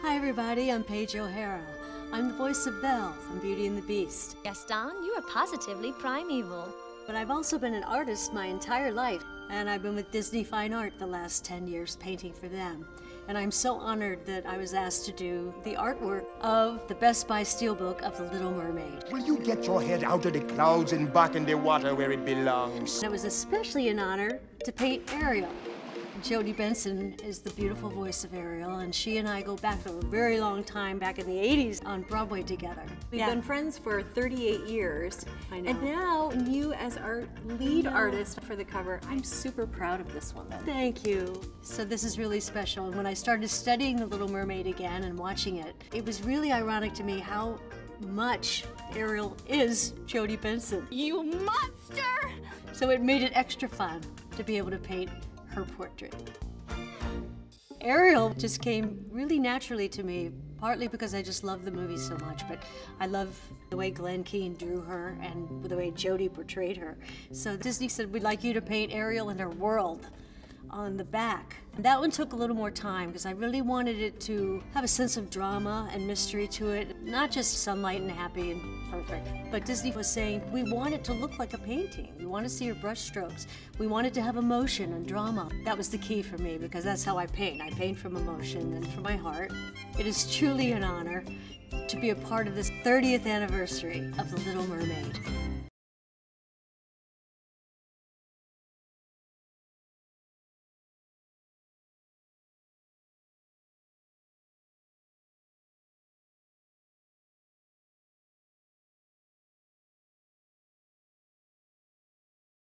Hi, everybody. I'm Paige O'Hara. I'm the voice of Belle from Beauty and the Beast. Gaston, you are positively primeval. But I've also been an artist my entire life, and I've been with Disney Fine Art the last 10 years painting for them. And I'm so honored that I was asked to do the artwork of the Best Buy Steelbook of The Little Mermaid. Will you get your head out of the clouds and back in the water where it belongs? And it was especially an honor to paint Ariel. Jodi Benson is the beautiful voice of Ariel, and she and I go back a very long time, back in the 80s on Broadway together. We've Yeah. been friends for 38 years. I know. And now you as our lead artist for the cover, I'm super proud of this woman. Thank you. So this is really special. And when I started studying The Little Mermaid again and watching it, it was really ironic to me how much Ariel is Jodi Benson. You monster! So it made it extra fun to be able to paint her portrait. Ariel just came really naturally to me, partly because I just love the movie so much, but I love the way Glen Keane drew her and the way Jodi portrayed her. So Disney said, we'd like you to paint Ariel in her world on the back. That one took a little more time because I really wanted it to have a sense of drama and mystery to it, not just sunlight and happy and perfect. But Disney was saying, we want it to look like a painting. We want to see your brush strokes. We want it to have emotion and drama. That was the key for me because that's how I paint. I paint from emotion and from my heart. It is truly an honor to be a part of this 30th anniversary of The Little Mermaid.